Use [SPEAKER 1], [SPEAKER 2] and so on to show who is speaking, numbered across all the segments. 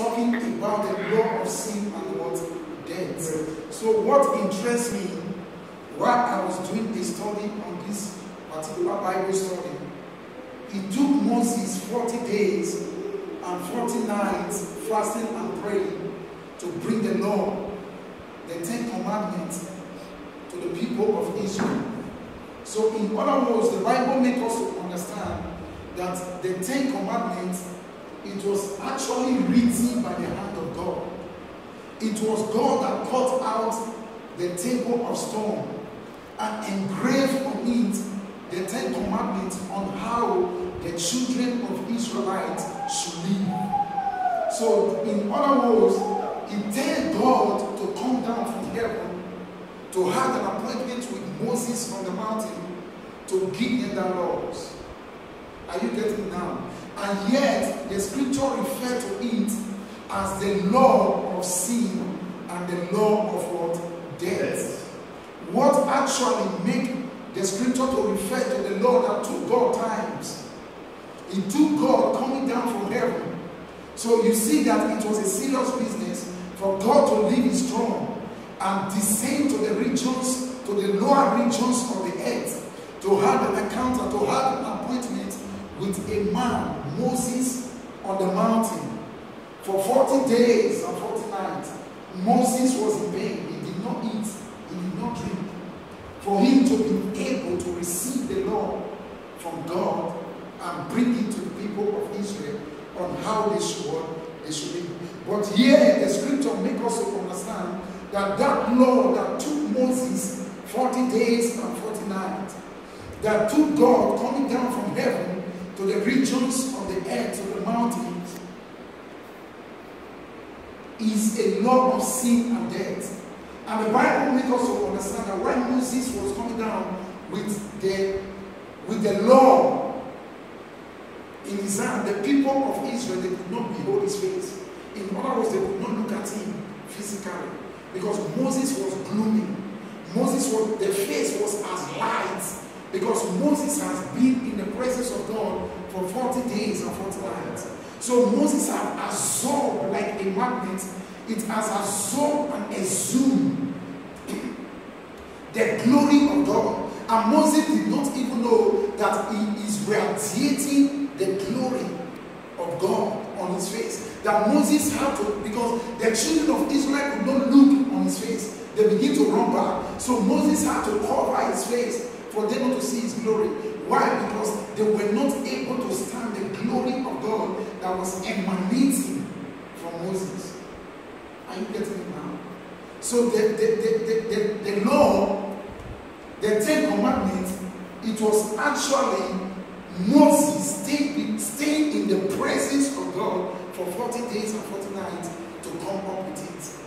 [SPEAKER 1] talking about the law of sin and what death. So what interests me while I was doing a study on this particular Bible study, it took Moses 40 days and 40 nights fasting and praying to bring the law, the Ten Commandments, to the people of Israel. So, in other words, the Bible makes us understand that the Ten Commandments, it was actually written by the hand of God. It was God that cut out the table of stone and engraved on it the Ten Commandments on how the children of Israelites should live. So, in other words, it tells God to come down from heaven to have an appointment with Moses on the mountain to give them the laws. Are you getting now? And yet, the scripture refers to it as the law of sin and the law of what? Death. What actually make the scripture to refer to the law that took God times? It took God coming down from heaven. So you see that it was a serious business for God to leave his throne and descend to the regions, to the lower regions of the earth, to have an encounter, to have an appointment with a man, Moses, on the mountain. For 40 days and 40 nights, Moses was in pain. He did not eat, he did not drink. For him to be able to receive the law from God and bring it to the people of Israel on how they should, they should live. But here, the scripture makes us understand that that law that took Moses 40 days and 40 nights, that took God coming down from heaven to the regions of the earth, to the mountains, is a law of sin and death. And the Bible makes us understand that when Moses was coming down with the with the law in his hand, the people of Israel they could not behold his face. In other words, they could not look at him physically because Moses was gloomy. Moses was the face was as light because Moses has been in the presence of God for 40 days and 40 nights. So Moses has absorbed like a magnet, it has absorbed and assumed the glory of God. And Moses did not even know that he is radiating the glory of God on his face. That Moses had to, because the children of Israel could not look on his face. They begin to run back. So Moses had to cover his face for them to see his glory. Why? Because they were not able to stand the glory of God that was emanating from Moses. Are you getting it now? So the, the, the, the, the, the law, the Ten Commandments, it was actually Moses staying, staying in the presence of God for 40 days and 40 nights to come up with it.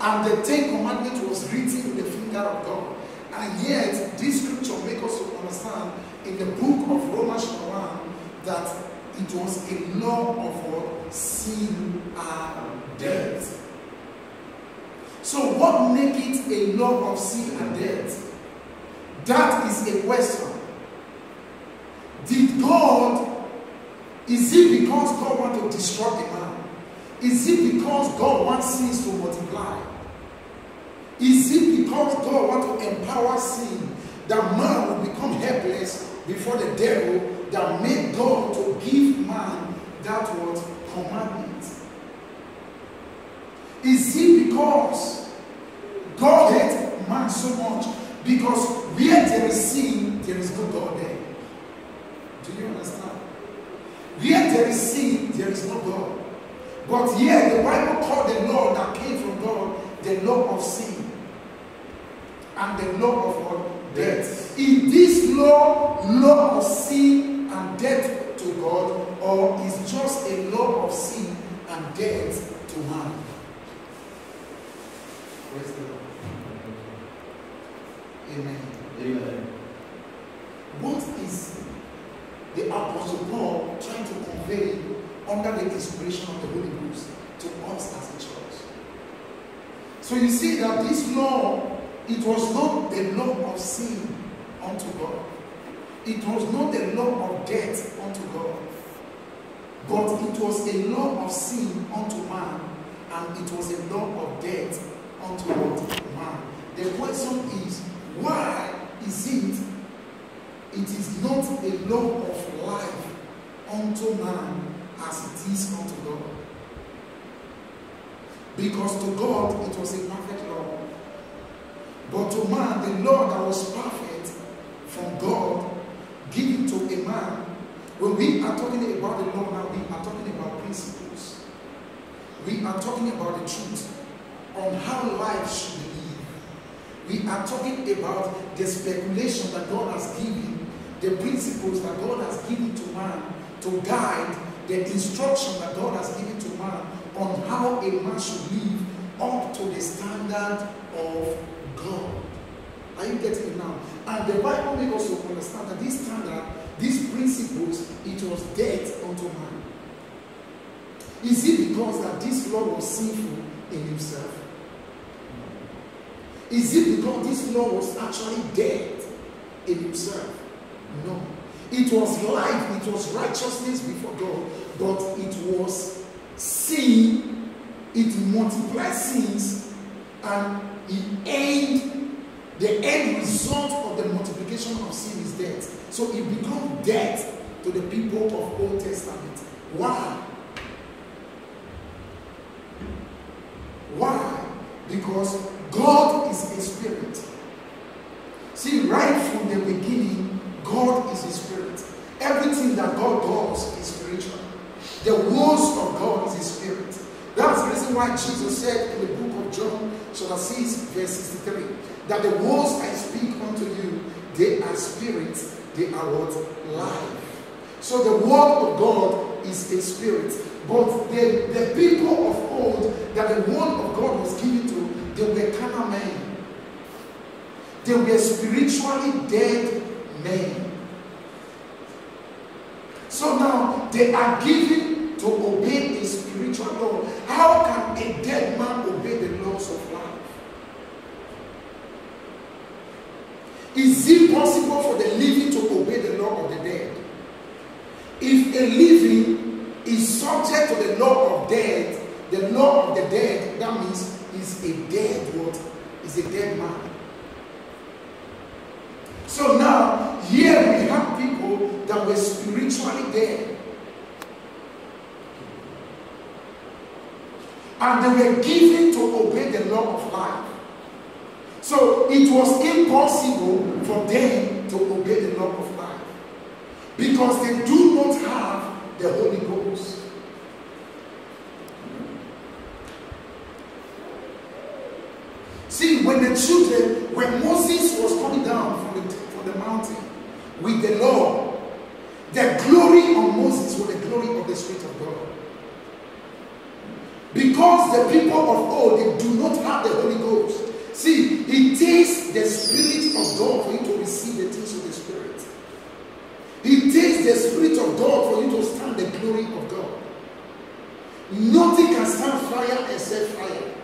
[SPEAKER 1] And the Ten Commandments was written with the finger of God. And yet, this scripture makes us understand in the book of Romans 1 that it was a law of what? Sin and death. So, what makes it a law of sin and death? That is a question. Did God, is it because God wants to destroy the man? Is it because God wants sins to multiply? Is it because God wants to empower sin that man will become helpless before the devil that made God to give man that word commandment? Is it because God hates man so much? Because where there is sin, there is no God there. Do you understand? Where there is sin, there is no God. But here, the Bible called the law that came from God the law of sin and the law of what? Death. Is this law law of sin and death to God, or is just a law of sin and death to man? Praise the Lord. Amen.
[SPEAKER 2] Amen.
[SPEAKER 1] What is the Apostle Paul trying to convey under the inspiration of the Holy Ghost to us as a church? So you see that this law, it was not the law of sin unto God. It was not the law of death unto God. But it was a law of sin unto man and it was a law of death unto? Man. The question is, why is it it is not a law of life unto man as it is unto God? Because to God it was a perfect law. But to man, the law that was perfect from God, given to a man, when we are talking about the law now, we are talking about principles. We are talking about the truth on how life should be lived. We are talking about the speculation that God has given, the principles that God has given to man to guide the instruction that God has given to man on how a man should live up to the standard of God. Are you getting it now? And the Bible makes us understand that this standard, these principles, it was death unto man. Is it because that this law was sinful in himself? Is it because this law was actually dead in himself? No. It was life, it was righteousness before God, but it was sin, it multiplied sins, and it end, the end result of the multiplication of sin is death. So it becomes death to the people of Old Testament. Why? Why? Because God is a spirit. See, right from the beginning, God is a spirit. Everything that God does is spiritual. The words of God is a spirit. Reason why Jesus said in the book of John, chapter 6, verse 63, that the words I speak unto you, they are spirits, they are what? Life. So the word of God is a spirit. But the, the people of old that the word of God was given to, they were carnal men. They were spiritually dead men. So now they are given to obey the spiritual law. How can a dead man obey the laws of life? Is it possible for the living to obey the law of the dead? If a living is subject to the law of death, the law of the dead, that means is a dead what? Is a dead man. So now, here we have people that were spiritually dead. And they were given to obey the law of life. So it was impossible for them to obey the law of life. Because they do not have the Holy Ghost. See, when the children, when Moses was coming down from the, from the mountain with the law, the glory of Moses was the glory of the God. Because the people of old, they do not have the Holy Ghost. See, it takes the Spirit of God for you to receive the things of the Spirit. It takes the Spirit of God for you to stand the glory of God. Nothing can stand fire except fire.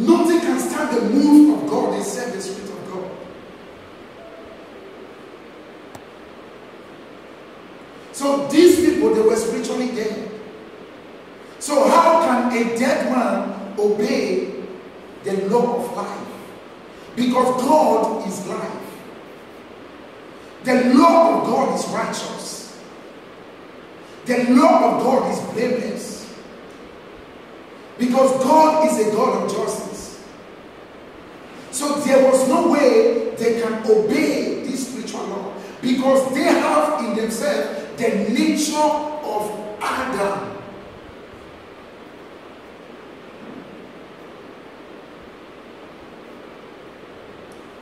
[SPEAKER 1] Nothing can stand the move of God except the Spirit of God. So these people, they were spiritually dead. A dead man obey the law of life? Because God is life. The law of God is righteous. The law of God is blameless. Because God is a God of justice. So there was no way they can obey this spiritual law because they have in themselves the nature of Adam.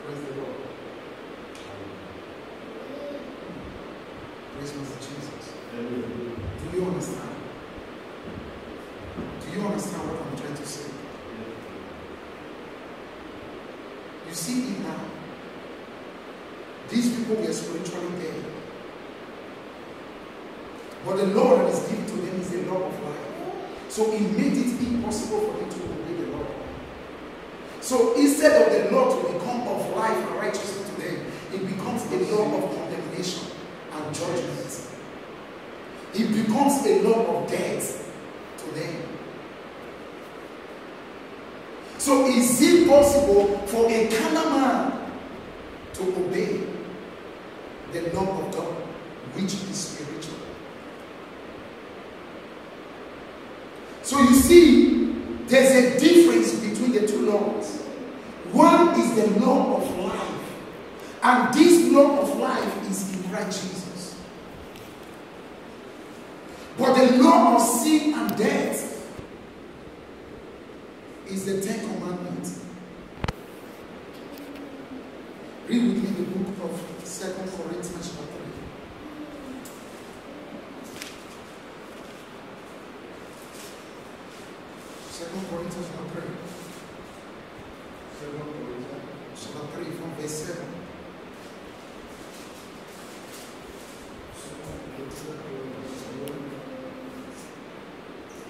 [SPEAKER 1] Praise the Lord. Praise Master Jesus. Do you understand? Do you understand what I'm trying to say? You see it now. These people were spiritually dead. But the law that is given to them is the law of life. So it made it impossible for them to obey the law. So instead of the law to become of life and righteousness to them, it becomes a law of condemnation and judgment. It becomes a law of death to them. So is it possible for a carnal man to obey the law of God, which is spiritual? So you see, there's a difference between the two laws. One is the law of life, and this law of life is in Christ Jesus. But the law of sin and death is the Ten Commandments. Read with me the book of Second Corinthians chapter 3. Second Corinthians chapter 3.
[SPEAKER 2] Second Corinthians
[SPEAKER 1] Chapter 3 from verse 7.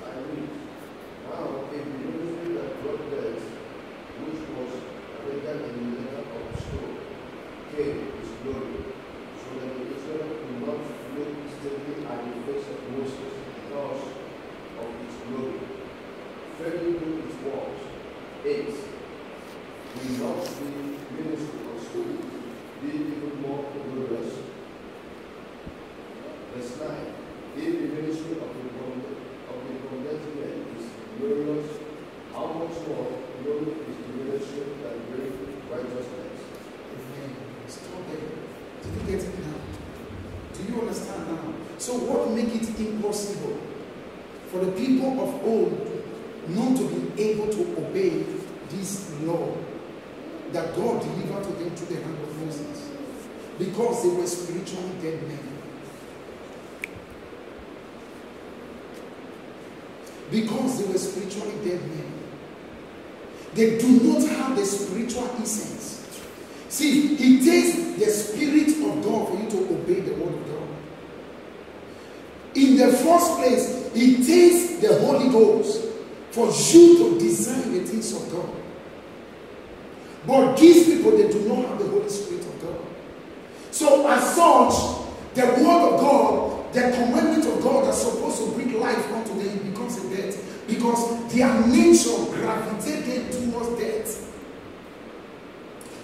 [SPEAKER 2] I read, now if the ministry that brought death, which was rendered in the letter of stone, came his glory, so that the Israel could not look steadily at the face of Moses because of its glory, failing to its works. 8. Will not the ministry of stone be even more glorious? Verse 9. If the ministry of the condemned of the condemned men is glorious, how much more glory is the ministry that brings righteousness?
[SPEAKER 1] Amen. Stop there. Did you get it now? Do you understand now? So what make it impossible for the people of old not to be able to obey this law that God delivered to them through the hand of Moses? Because they were spiritually dead men. Because they were spiritually dead men. They do not have the spiritual essence. See, it takes the Spirit of God for you to obey the Word of God. First place, it takes the Holy Ghost for you to discern the things of God. But these people, they do not have the Holy Spirit of God. So, as such, the Word of God, the commandment of God that's supposed to bring life unto them becomes a death because their nature gravitates them towards death.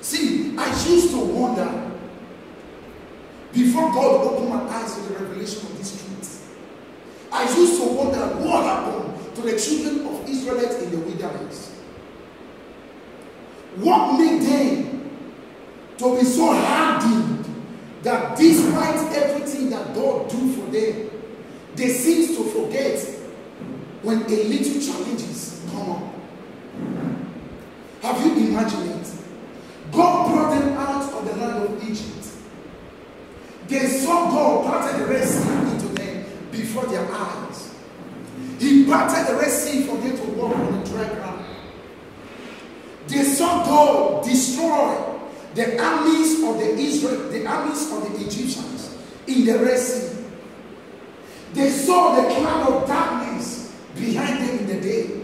[SPEAKER 1] See, I used to wonder before God opened my eyes to the revelation of this truth. I used to wonder what happened to the children of Israel in the wilderness. What made them to be so hardened that despite everything that God do for them, they seem to forget when a little challenges come up. Have you imagined it? God brought them out of the land of Egypt. They saw God parted the them before their eyes. He parted the Red Sea for them to walk on the dry ground. They saw God destroy the armies of the Israel, the armies of the Egyptians in the Red Sea. They saw the cloud of darkness behind them in the day.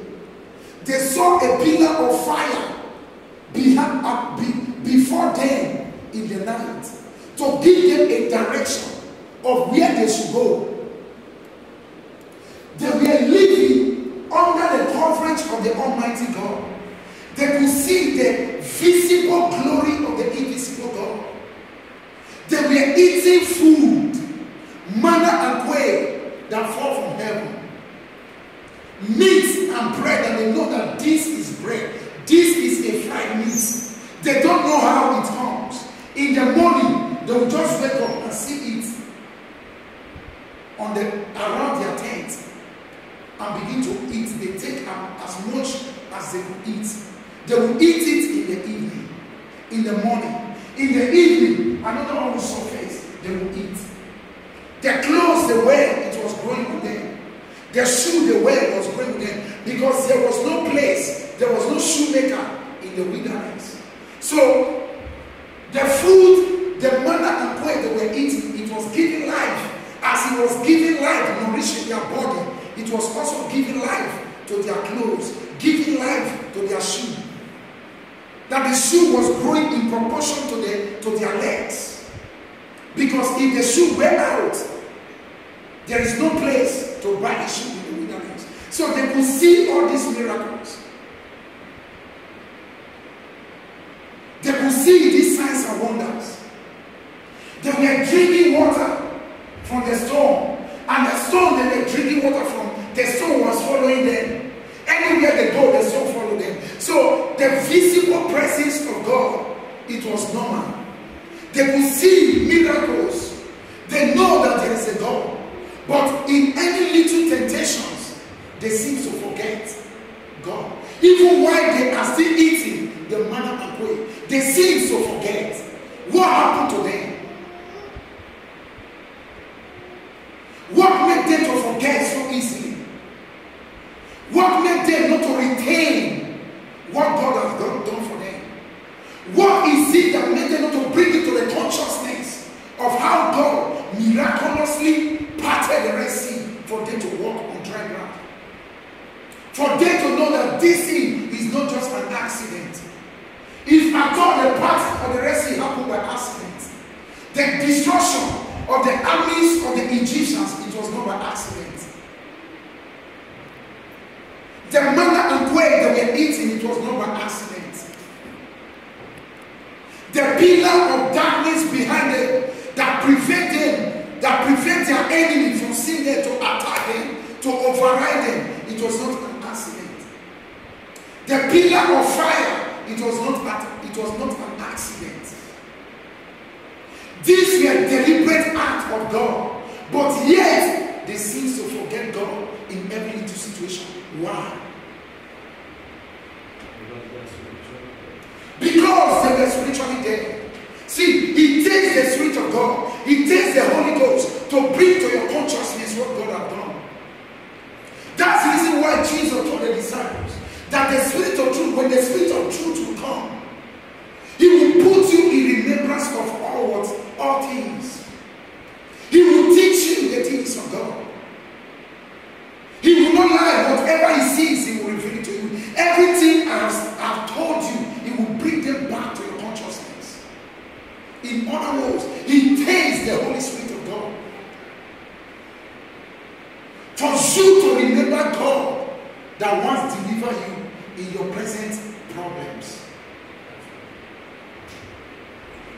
[SPEAKER 1] They saw a pillar of fire behind, uh, be, before them in the night to give them a direction of where they should go. They were living under the coverage of the Almighty God. They could see the visible glory of the invisible God. They were eating food, manna and quail that fall from heaven. Meat and bread, and they know that this is bread. This is a fried meat. They don't know how it comes. In the morning, they will just wake up and see it on the around their tent and begin to eat. They take out as much as they could eat. They will eat it in the evening, in the morning. In the evening, another one will surface. They will eat. The clothes they wear, it was growing with them. The shoe they wear was growing with them because there was no place, there was no shoemaker in the wilderness. So the food, the manna and quail they were eating, it was giving life. As it was giving life, nourishing their body, it was also giving life to their clothes, giving life to their shoe. That the shoe was growing in proportion to, the, to their legs. Because if the shoe were out, there is no place to buy shoe in the wilderness. So they could see all these miracles. They could see these signs and wonders. They were drinking water from the stone. These were deliberate acts of God, but yet they seem to forget God in every little situation. Why? Because they were spiritually dead. See, it takes the Spirit of God, it takes the Holy Ghost to bring to your consciousness what God has done. That's the reason why Jesus told the disciples that the Spirit of truth, when the Spirit of truth will come, He will put all things. He will teach you the things of God. He will not lie. Whatever he sees, he will reveal it to you. Everything I have told you, he will bring them back to your consciousness. In other words, he takes the Holy Spirit of God. For you to remember God that once delivered you in your present problems.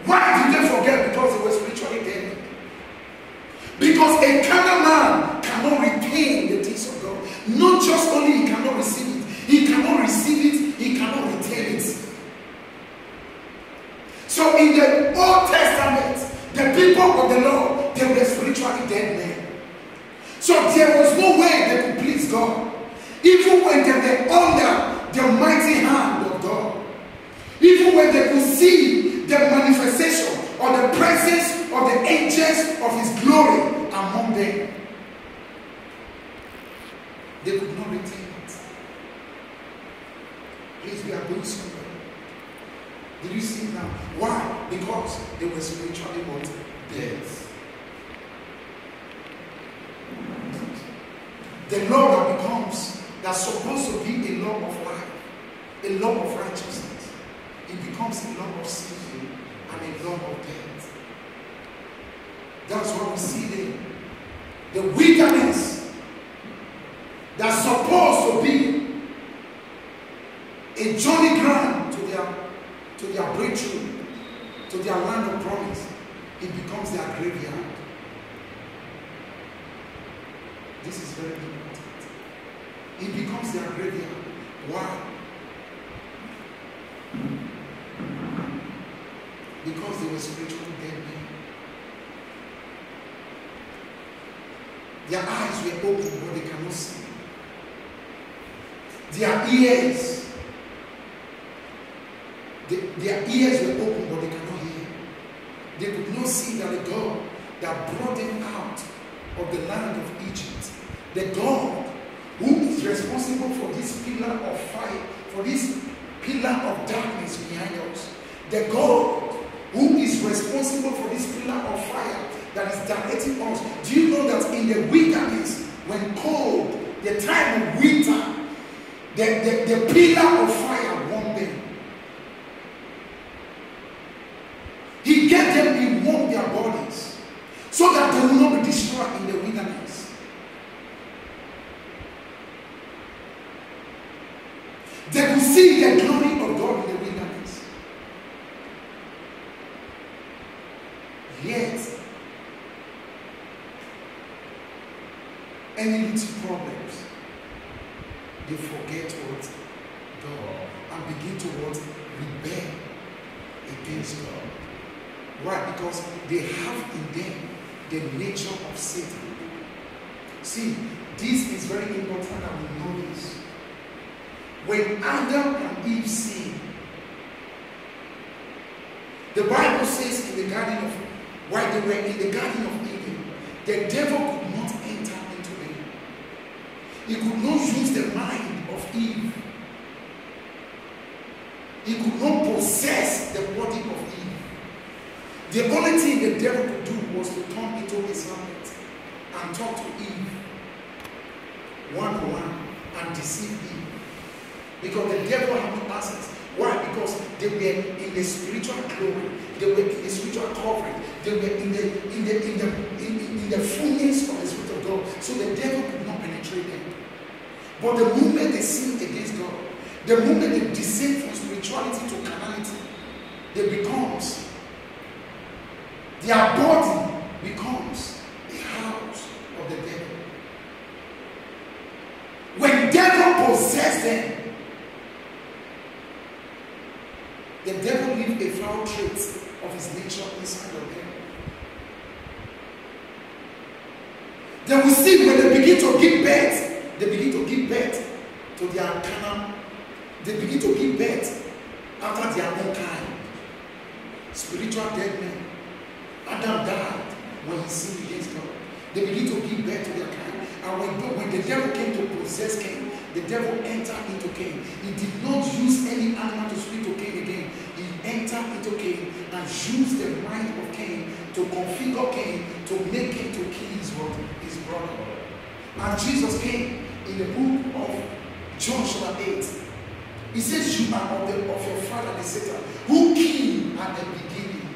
[SPEAKER 1] Why did they forget? Because they were spiritually dead. Because a carnal man cannot retain the things of God. Not just only he cannot receive it, he cannot receive it, he cannot retain it. So in the Old Testament, the people of the Lord, they were spiritually dead men. So there was no way they could please God. Even when they were under the mighty hand of God. Even when they could see the manifestation or the presence of the angels of his glory among them. They could not retain it. Please, we are going somewhere. Did you see now? Why? Because they were spiritually what? Dead. The law that becomes, that's supposed to be a law of life, a law of righteousness, becomes a law of sin and a law of death. That's what we see there. The wilderness that's supposed to be a journey ground eyes were open, but they cannot see. Their ears, see the glory of God in the wilderness. Yet, any little problems, they forget what God and begin to what rebel against God. Why? Because they have in them the nature of Satan. See, this is very important that we know this. When Adam and Eve sinned, the Bible says in the garden of while they were in the garden of Eden, the devil could not enter into them. He could not use the mind of Eve. He could not possess the body of Eve. The only thing the devil could do was to turn into his serpent and talk to Eve one on one and deceive Eve. Because the devil had no access. Why? Because they were in the spiritual glory, they were in the spiritual covering, they were in the in the in the in, in, the fullness of the Spirit of God. So the devil could not penetrate them. But the moment they sinned against God, the moment they descend from spirituality to carnality, they becomes their body becomes a house of the devil. When devil possess them, the devil leave a foul trait of his nature inside of them. They will see when they begin to give birth, they begin to give birth to their carnal, they begin to give birth after their own kind. Spiritual dead men. Adam died when he sinned against God. They begin to give birth to their kind. And when, when the devil came to possess Cain, the devil entered into Cain. He did not use any animal to speak to Cain again. He entered into Cain and used the mind of Cain to configure Cain to make him to kill his, what, his brother. And Jesus came in the book of John chapter 8. He says, You are of, the, of your father, the Satan, who killed at the beginning.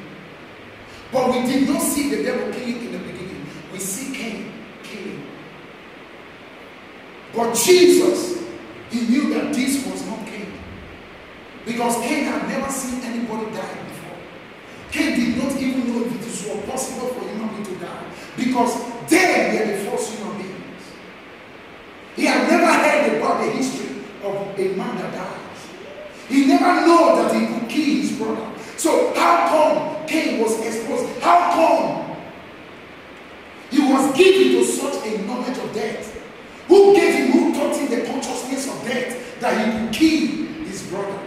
[SPEAKER 1] But we did not see the devil killing in the beginning. We see Cain killing. But Jesus, he knew that this was not Cain. Because Cain had never seen anybody die before. Cain did not even know if it was possible for human being to die. Because they were the first human beings. He had never heard about the history of a man that died. He never knew that he could kill his brother. So how come Cain was exposed? How come he was given to such a knowledge of death? Who gave him, who taught him the consciousness of death that he could kill his brother?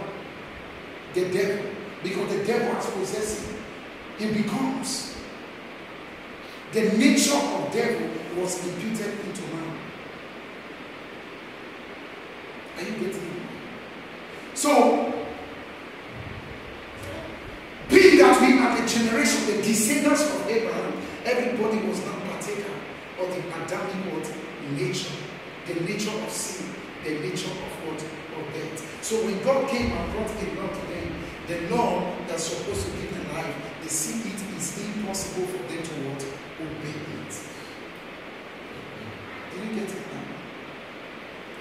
[SPEAKER 1] The devil. Because the devil has possessed him. He becomes. The nature of devil was imputed into man. Are you getting it? So, being that we are the generation, the descendants of Abraham, everybody was now partaker of the Adamic nature, the nature of sin, the nature of what? Of death. So when God came and brought a law to them, the law that's supposed to give them life, they see it is impossible for them to what? Obey it. Did you get it now?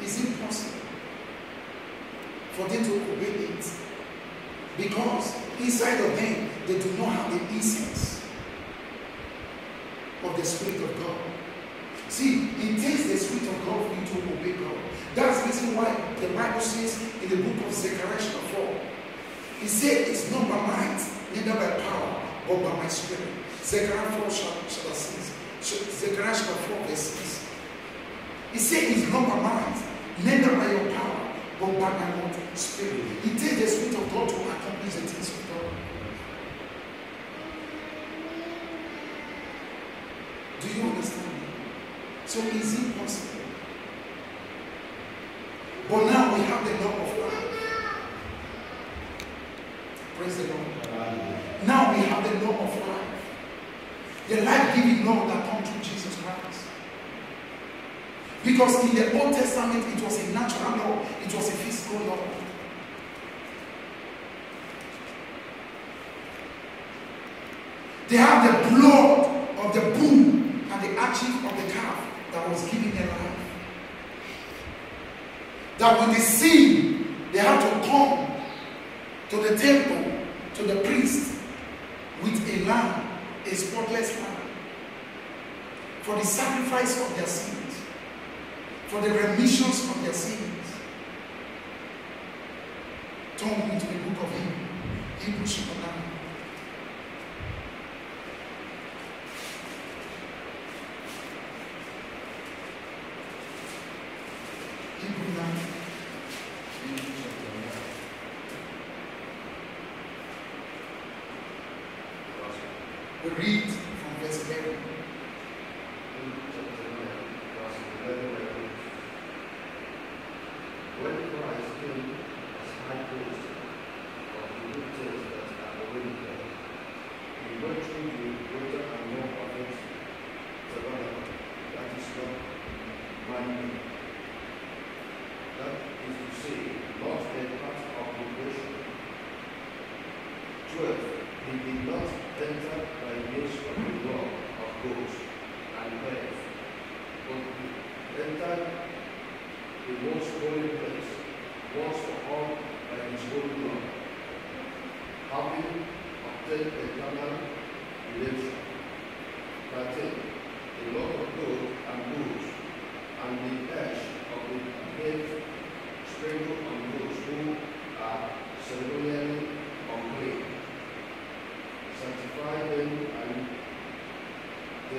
[SPEAKER 1] It's impossible for them to obey it. Because inside of them, they do not have the essence of the Spirit of God. See, it takes the Spirit of God for you to obey God. That's the reason why the Bible says in the book of Zechariah chapter 4, he said it's not by might, neither by power, but by my spirit. Zechariah 4 chapter 6. Zechariah chapter 4 verse 6. He said it's not by might, neither by your power, but by my? Spirit. It takes the Spirit of God to accomplish the things of God. Do you? So is it possible? But now we have the law of life. Praise the Lord. Now we have the law of life. The life-giving law that comes through Jesus Christ. Because in the Old Testament, it was a natural law, it was a physical law. They have the blood of the bull and the calf was giving them life. That with the sin, they had to come to the temple, to the priest, with a lamb, a spotless lamb, for the sacrifice of their sins, for the remissions of their sins. Turn into the book of Hebrews, Hebrews chapter 9.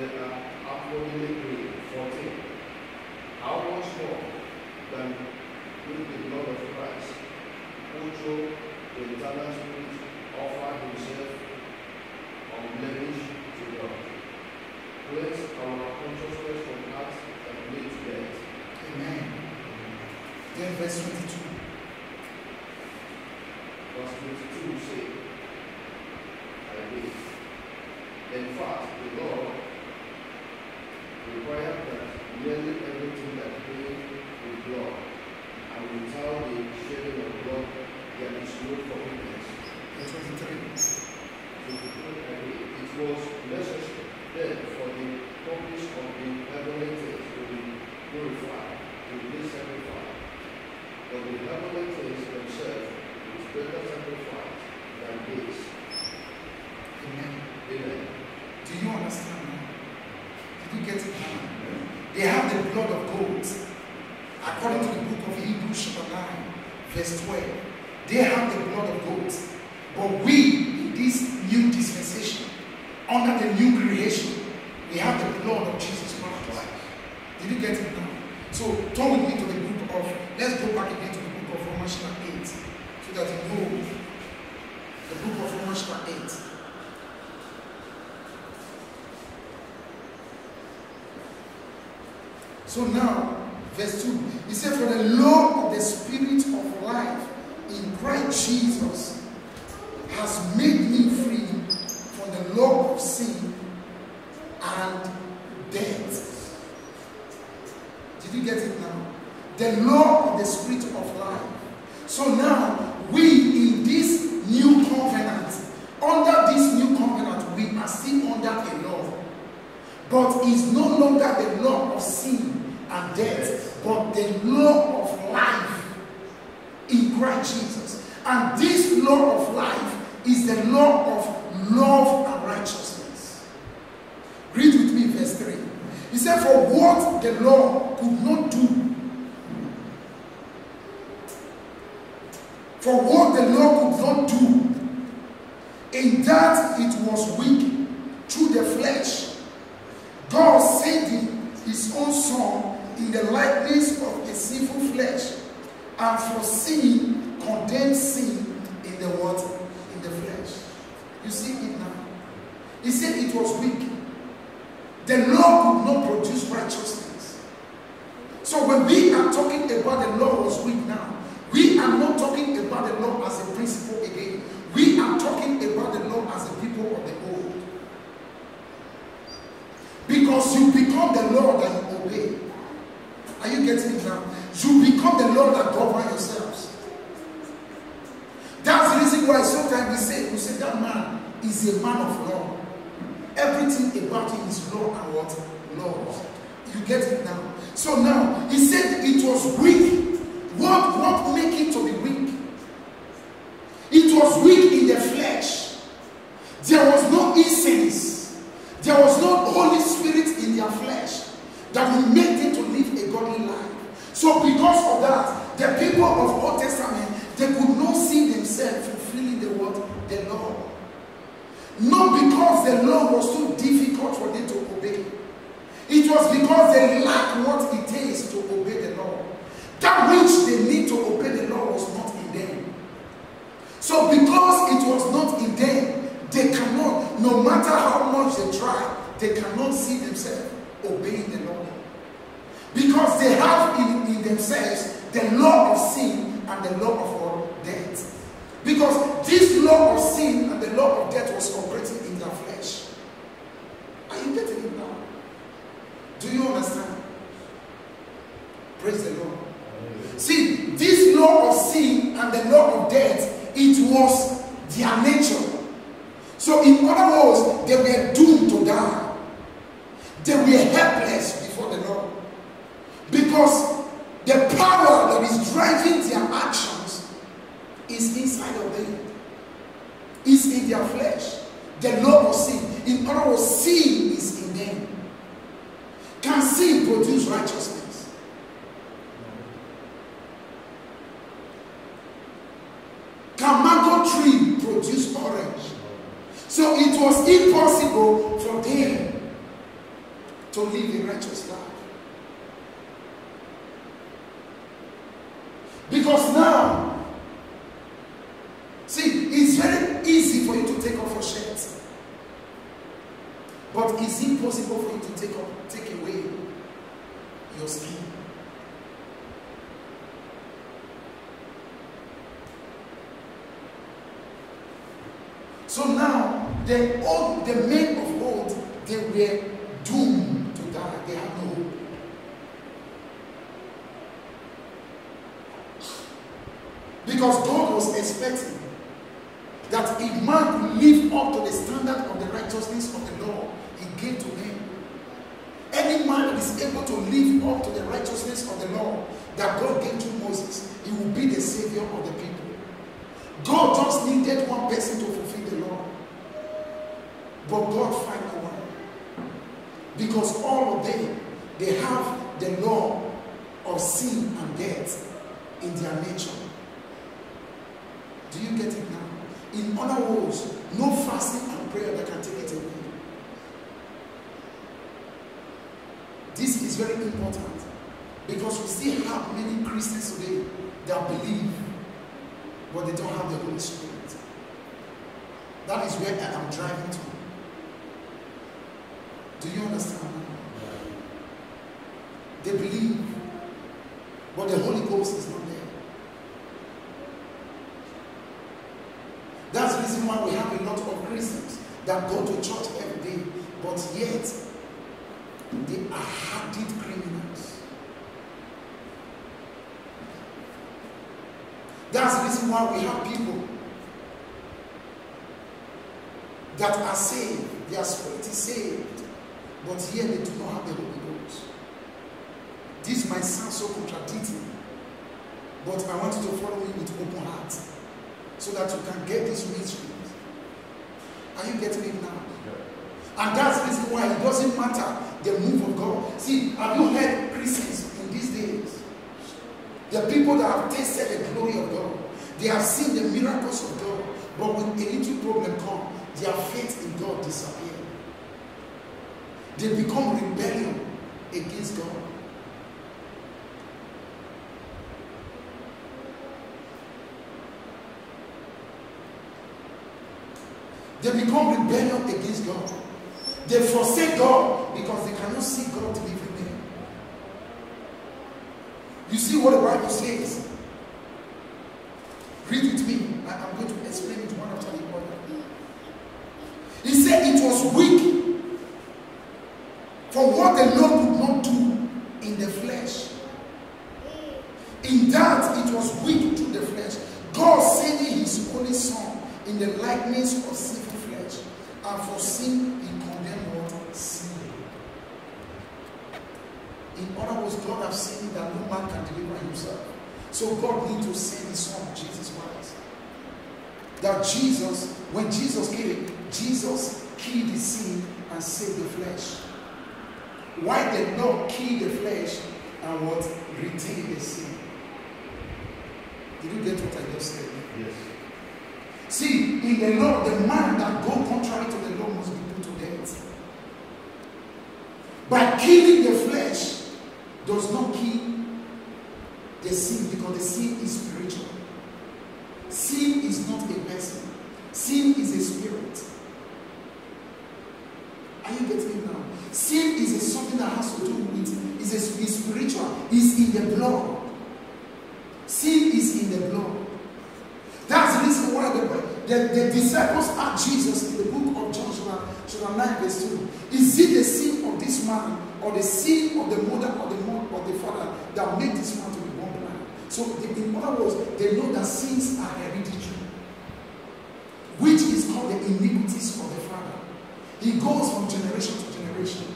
[SPEAKER 2] that are upwardly revolting. How much more than with the blood of Christ, who through the eternal Spirit offered himself unblemished to God. Place our consciousness from that and meet death.
[SPEAKER 1] Amen. Then verse 22.
[SPEAKER 2] Verse 22 says, I did. In fact, the Lord require that nearly everything that came with block and without the shedding of blood, there is no forgiveness. That's what it It was necessary then for the purpose of the heavenly things to be purified, to be sanctified. But the heavenly things themselves is better sanctified than this.
[SPEAKER 1] Amen. They have the blood of goats. According to the book of Hebrews chapter 9, verse 12. They have the blood of goats. But we get it now. So now, he said it was weak. What, what make it to be So it was impossible for them to live a righteous life. The old, the men of old, they were doomed to die. They had no hope. Because God was expecting all of them, they have the law of sin and death in their nature. Do you get it now? In other words, no fasting and prayer that can take it away. This is very important because we still have many Christians today that believe, but they don't have the Holy Spirit. That is where I am driving to. Do you understand? They believe, but the Holy Ghost is not there. That's the reason why we have a lot of Christians that go to church every day, but yet they are hardened criminals. That's the reason why we have people that are saved, their spirit is saved, but yet they do not have the Holy Ghost. This might sound so contradicting, but I want you to follow me with open heart so that you can get these mysteries. Are you getting it now? And that's the reason why it doesn't matter the move of God. See, have you heard Christians in these days? The people that have tasted the glory of God, they have seen the miracles of God, but when a little problem comes, their faith in God disappears. They become rebellion against God. They become rebellion against God. They forsake God because they cannot see God living there. You see what the Bible says? Read with me. I am going to explain it one after the other. He said it was weak for what the Lord could not do in the flesh. In that it was weak to the flesh. God sending his only son in the likeness of sinful flesh. And for sin, he condemned what? Sin. In other words, God has seen that no man can deliver himself. So God need to send his son, of Jesus Christ. That Jesus, when Jesus came, Jesus killed the sin and saved the flesh. Why did not kill the flesh and what? Retain the sin. Did you get what I just said?
[SPEAKER 2] Yes.
[SPEAKER 1] See, in the law, the man that go contrary to the law must be put to death. By killing the flesh does not kill the sin because the sin is spiritual. Sin is not a person. Sin is a spirit. Are you getting it now? Sin is a, something that has to do with is a is spiritual. Is in the blood. Sin is in the blood. That's the reason why the, the, the disciples asked Jesus in the book of John, chapter, chapter 9, verse 2. Is it the sin of this man or the sin of the mother or the mother or the father that made this man to be born blind? So, the, in other words, they know that sins are hereditary, which is called the iniquities of the father. He goes from generation to generation.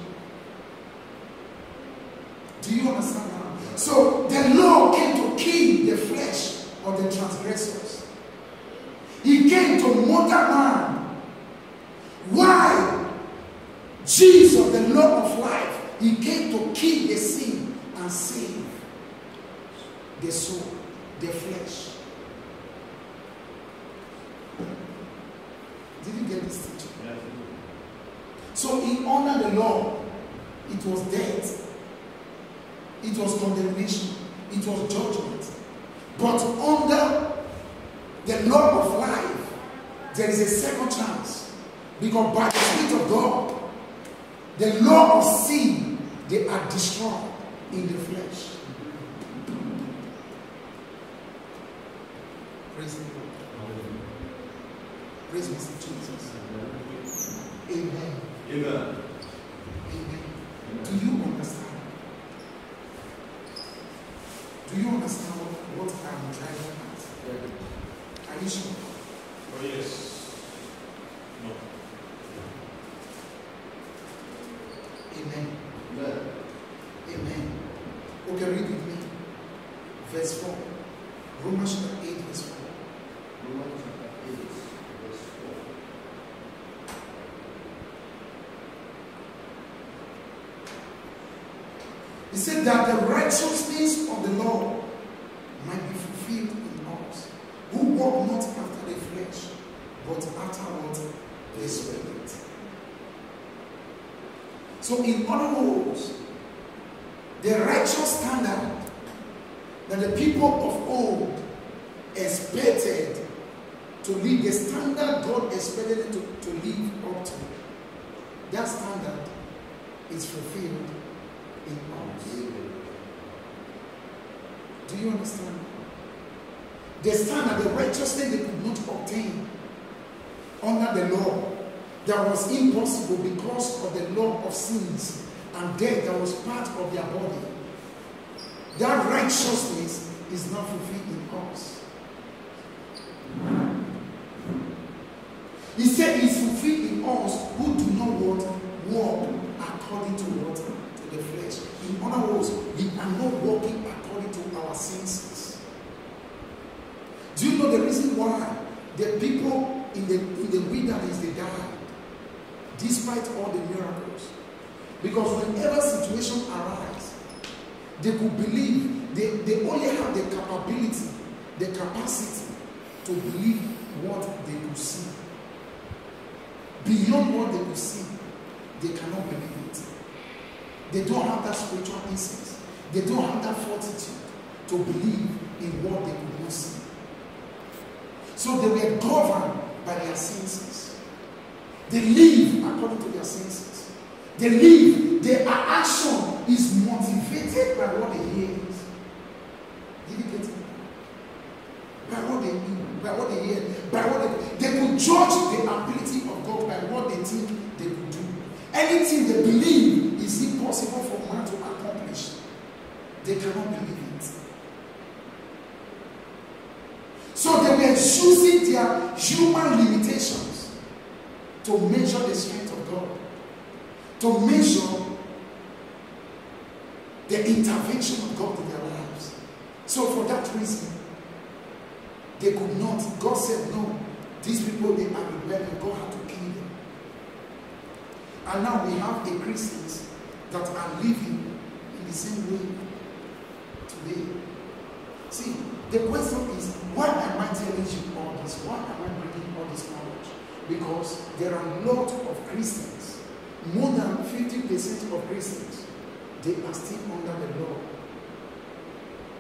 [SPEAKER 1] Do you understand now? So the law came to kill the flesh of the transgressors. He came to murder man. Why? Jesus, the law of life, he came to kill the sin and save the soul, the flesh. Did you get this teaching? So in honor the law, it was death, it was condemnation, it was judgment. But under the law of life, there is a second chance. Because by the Spirit of God, the law of sin, they are destroyed in the flesh. Praise the Lord. Praise Mr. Jesus. Amen.
[SPEAKER 2] Amen.
[SPEAKER 1] Amen. Do you understand? Do you understand what, what I'm driving at? Are you sure?
[SPEAKER 3] Oh, yes. No.
[SPEAKER 1] Amen.
[SPEAKER 2] Amen.
[SPEAKER 1] Amen. Okay, read with me. Verse 4. Romans chapter 8, verse 4.
[SPEAKER 2] Romans chapter 8, verse 4.
[SPEAKER 1] He said that the righteousness The standard, the righteousness they could not obtain under the law that was impossible because of the law of sins and death that was part of their body. That righteousness is not fulfilled in us. He said it's fulfilled in us who do not what walk according to what to the flesh. In other words, we are not walking according to our senses. The reason why the people in the in the wilderness they died, despite all the miracles? Because whenever situation arise, they could believe they, they only have the capability, the capacity to believe what they could see. Beyond what they could see, they cannot believe it. They don't have that spiritual insight. They don't have that fortitude to believe in what they could not see. So they were governed by their senses. They live according to their senses. They live, their action is motivated by what they hear. Did you get it? By what they hear, by what they hear, by what they they could judge the ability of God by what they think they could do. Anything they believe is impossible for man to accomplish. They cannot believe it. So they were using their human limitations to measure the strength of God, to measure the intervention of God in their lives. So for that reason, they could not. God said, No, these people they are rebellion. God had to kill them. And now we have the Christians that are living in the same way. See, the question is, why am I telling you all this? Why am I bringing all this knowledge? Because there are a lot of Christians, more than 50% of Christians, they are still under the law.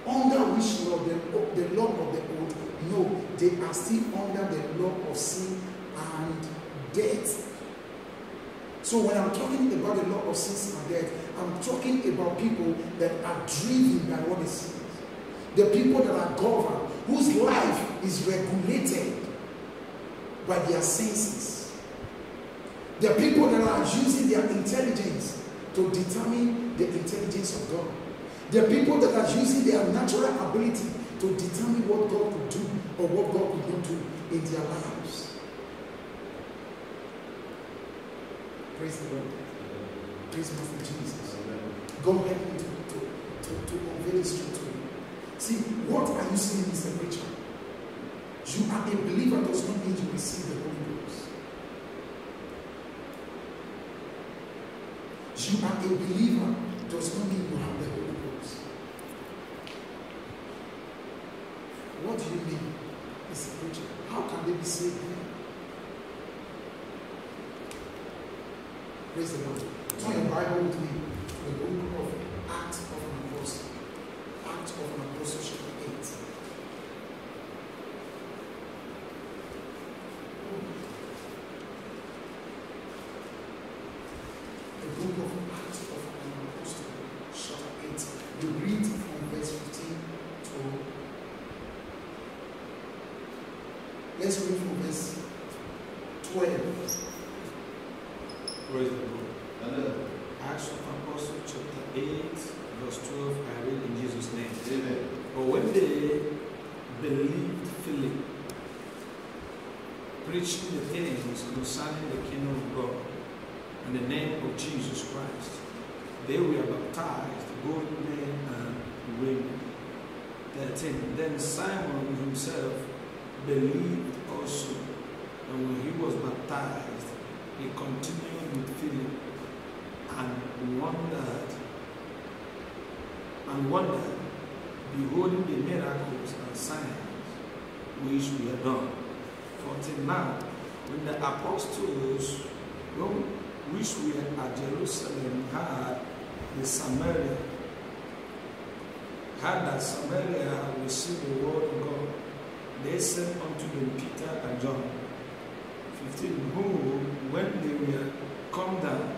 [SPEAKER 1] Under which law? The, the law of the old? No, they are still under the law of sin and death. So when I'm talking about the law of sin and death, I'm talking about people that are driven by what is. The people that are governed, whose life is regulated by their senses. The people that are using their intelligence to determine the intelligence of God. The people that are using their natural ability to determine what God could do or what God could not do in their lives. Praise the Lord. Praise the Master Jesus. God help me to, to, to, to convey this truth. See, what are you saying, Mr. Preacher? You are a believer does not mean you receive the Holy Ghost. You are a believer does not mean you have the Holy Ghost. What do you mean, Mr. Preacher? How can they be saved here? Praise the Lord. Turn your Bible with me the book of Acts of an Apostle. Acts of chapter 8.
[SPEAKER 3] Apostles which were at Jerusalem heard the Samaria, heard that Samaria had received the word of God, they sent unto them Peter and John. 15 who, when they were come down,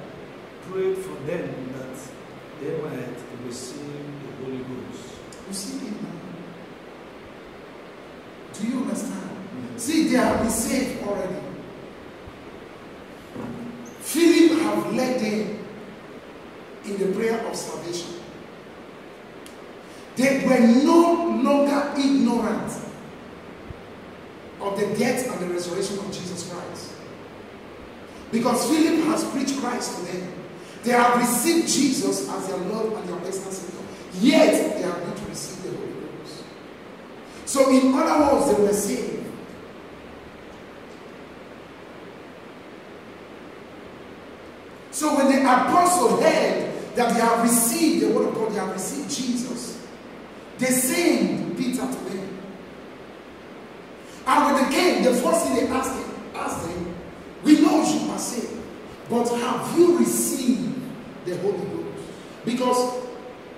[SPEAKER 3] prayed for them that they might receive the Holy Ghost.
[SPEAKER 1] You see it now. Do you understand? See, they have been saved already. The prayer of salvation. They were no longer ignorant of the death and the resurrection of Jesus Christ. Because Philip has preached Christ to them. They have received Jesus as their Lord and their personal Savior. Yet they have not received the Holy Ghost. So, in other words, they were saved. So, when the apostle heard that they have received the word of God, they have received Jesus, they sent Peter to them. And when they came, the first thing they asked him, asked him, We know you are saved, but have you received the Holy Ghost? Because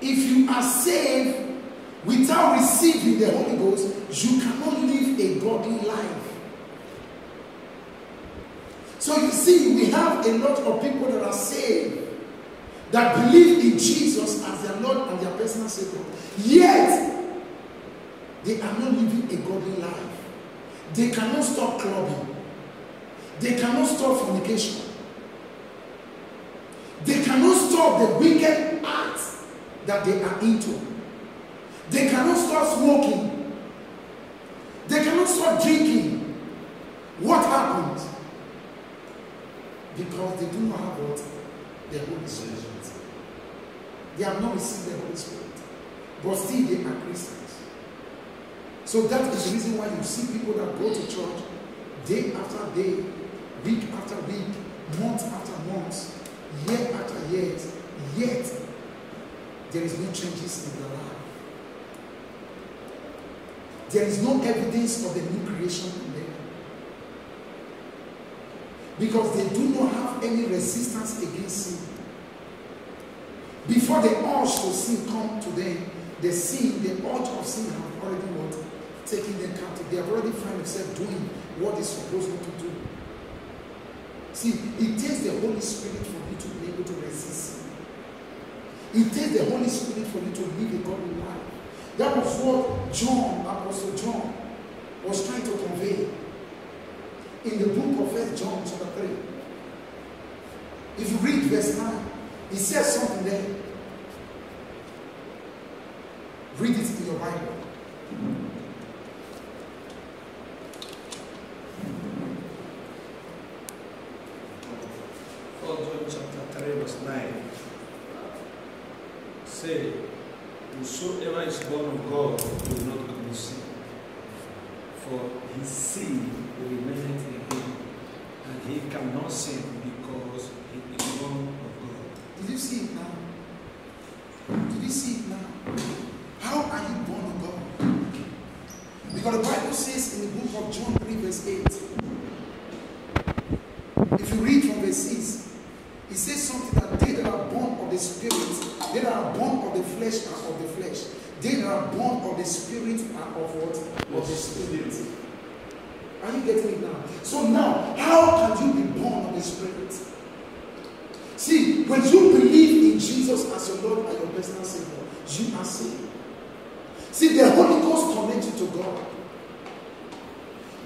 [SPEAKER 1] if you are saved without receiving the Holy Ghost, you cannot live a godly life. So you see, we have a lot of people that are saved that believe in Jesus as their Lord and their personal Savior. Yet, they are not living a godly life. They cannot stop clubbing. They cannot stop fornication. They cannot stop the wicked acts that they are into. They cannot stop smoking. They cannot stop drinking. What happened? Because they do not have what? The Holy Spirit. They have not received the Holy Spirit. But still they are Christians. So that is the reason why you see people that go to church day after day, week after week, month after month, year after year, yet there is no changes in their life. there is no evidence of the new creation. Because they do not have any resistance against sin. Before the urge to sin come to them, the sin, the urge of sin have already what? Taken them captive. They have already find themselves doing what they're supposed not to do. See, it takes the Holy Spirit for you to be able to resist. It takes the Holy Spirit for you to live a godly life. That was what John, Apostle John, was trying to convey in the book of First John, chapter 3. If you read verse 9, he says something there. Read it in your Bible.
[SPEAKER 3] Chapter 3, verse 9. Say, Whosoever is born of God will not commit sin. For his seed remaineth in him, and he cannot sin because he is born of God.
[SPEAKER 1] Did you see it now? Did you see it now? How are you born of God? Because the Bible says in the book of John 3, verse 8. If you read from verse 6, it says something that they that are born of the Spirit, they that are born of the flesh are of the flesh. They that are born of the Spirit are of what? Of the Spirit. Are you getting it now? So now, how can you be born of the Spirit? See, when you believe in Jesus as your Lord and your personal Savior, you are saved. See, the Holy Ghost connects you to God.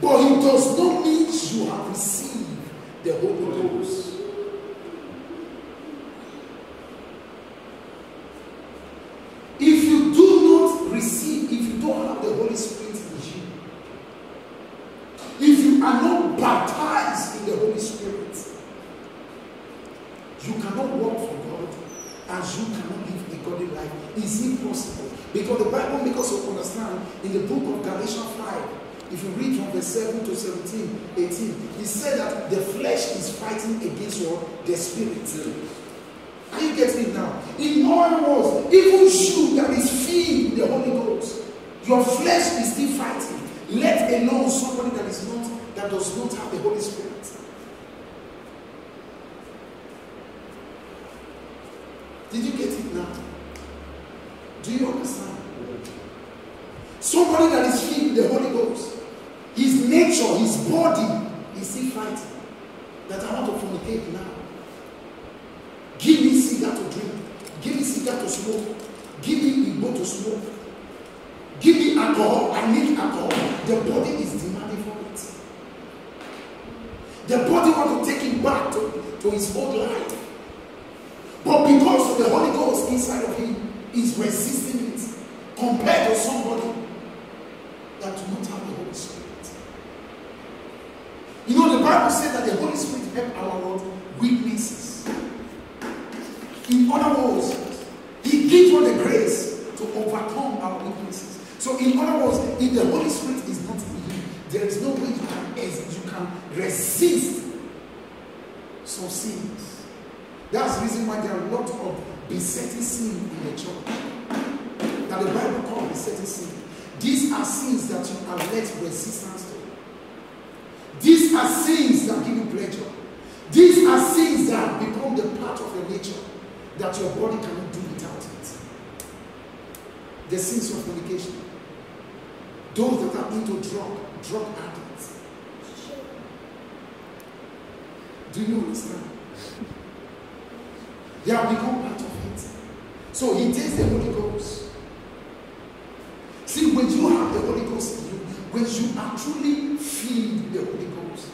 [SPEAKER 1] But it does not mean you have received the Holy Ghost. If you do not receive, if you don't have the Holy Spirit in you, if you are not baptized in the Holy Spirit, you cannot work for God and you cannot live a godly life. It's impossible. Because the Bible makes us understand in the book of Galatians 5, if you read from verse 7 to 17, 18, he said that the flesh is fighting against what? The spirit. Are you getting it now? In other words, even you that is filled the Holy Ghost, your flesh is still fighting. Let alone somebody that is not, that does not have the Holy Spirit. Did you get it now? Do you understand? Somebody that is filled with the Holy Ghost, his nature, his body is still fighting. That I want to fornicate now. Give me cigar to drink. Give me cigar to smoke. Give me Igbo to smoke. Give me alcohol. I need alcohol. The body is demanding for it. The body want to take it back to, to his old life. But because of the Holy Ghost inside of him, he's resisting it compared to somebody that do not have the Holy Spirit. You know, the Bible says that the Holy Spirit help our Lord weaknesses. In other words, He gives us the grace to overcome our weaknesses. So, in other words, if the Holy Spirit is not in you, there is no way you can you can resist some sins. That's the reason why there are a lot of besetting sin in the church. That the Bible calls besetting sin. These are sins that you have let resistance to. These are sins that give you pleasure. These are sins that become the part of your nature that your body cannot do without it. The sins of fornication. Those that are into drug, drug addicts. Do you understand? They have become part of. So he takes the Holy Ghost. See, when you have the Holy Ghost in you, when you filled with the Holy Ghost,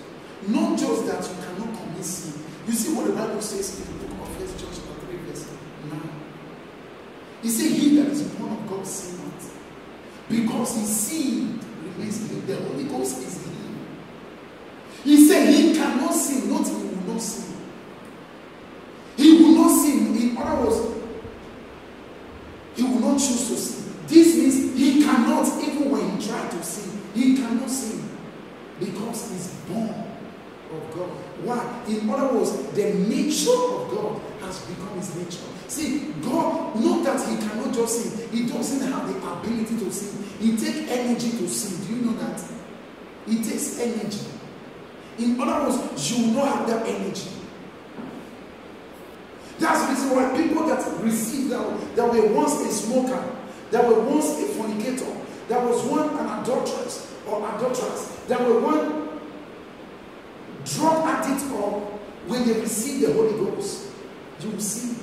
[SPEAKER 1] not just that you cannot commit sin. You see what the Bible says in the book of First John chapter 3, verse 9. He said, He that is born of God sin. Because his seed remains in him. The Holy Ghost is in him. He said he cannot sin, not he will not sin. It takes energy. In other words, you will not have that energy. That's the reason why people that received that, that were once a smoker, that were once a fornicator, that was one an adulteress or adulteress, that were one drug addict or when they receive the Holy Ghost, you will see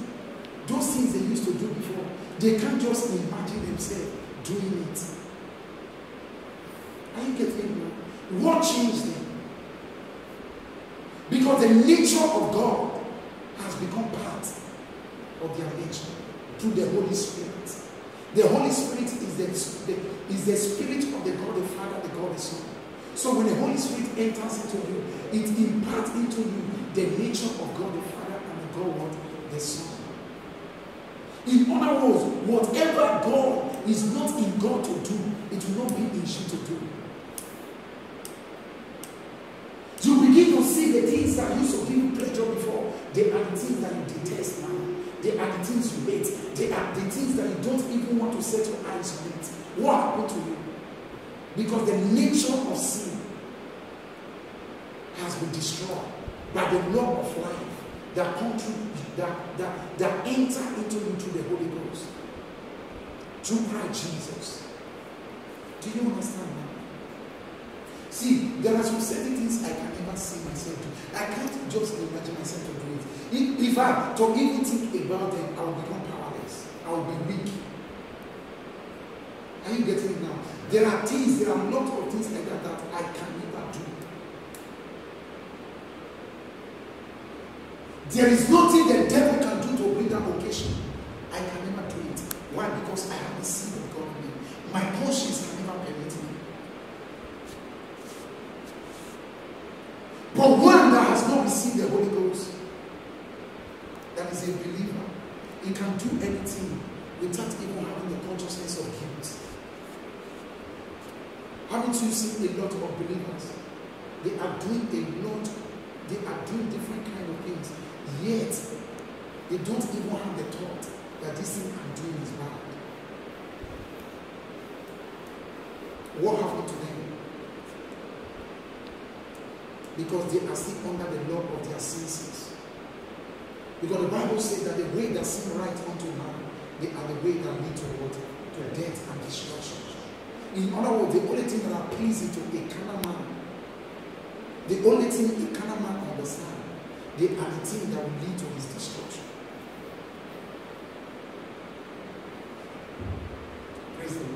[SPEAKER 1] those things they used to do before. They can't just imagine themselves doing it. Are you getting me? What changed them? Because the nature of God has become part of their nature through the Holy Spirit. The Holy Spirit is the, the, is the spirit of the God the Father, the God the Son. So when the Holy Spirit enters into you, it imparts into you the nature of God the Father and the God the Son. In other words, whatever God is not in God to do, it will not be in you to do. See the things that used to give pleasure before, they are the things that you detest now. They are the things you hate. They are the things that you don't even want to set your eyes on it. What happened to you? Because the nature of sin has been destroyed by the law of life that come through, that, that, that enter into through the Holy Ghost. Through Christ Jesus. Do you understand that? See, there are some certain things I can never see myself do. I can't just imagine myself to do it. If, if I to even think about them, I will become powerless. I will be weak. Are you getting it now? There are things, there are a lot of things like that that I can never do. There is nothing the devil can do to bring that occasion. I can never do it. Why? Because I have the received the Holy Ghost, that is a believer, he can do anything without even having the consciousness of guilt. Haven't you seen a lot of believers? They are doing a lot, they are doing different kind of things, yet they don't even have the thought that this thing I'm doing is bad. What happened to them? Because they are still under the law of their senses. Because the Bible says that the way that seem right unto man, they are the way that lead to what? To death and destruction. In other words, the only thing that are pleasing to a carnal man, the only thing a carnal man understand, they are the things that will lead to his destruction. Praise the Lord.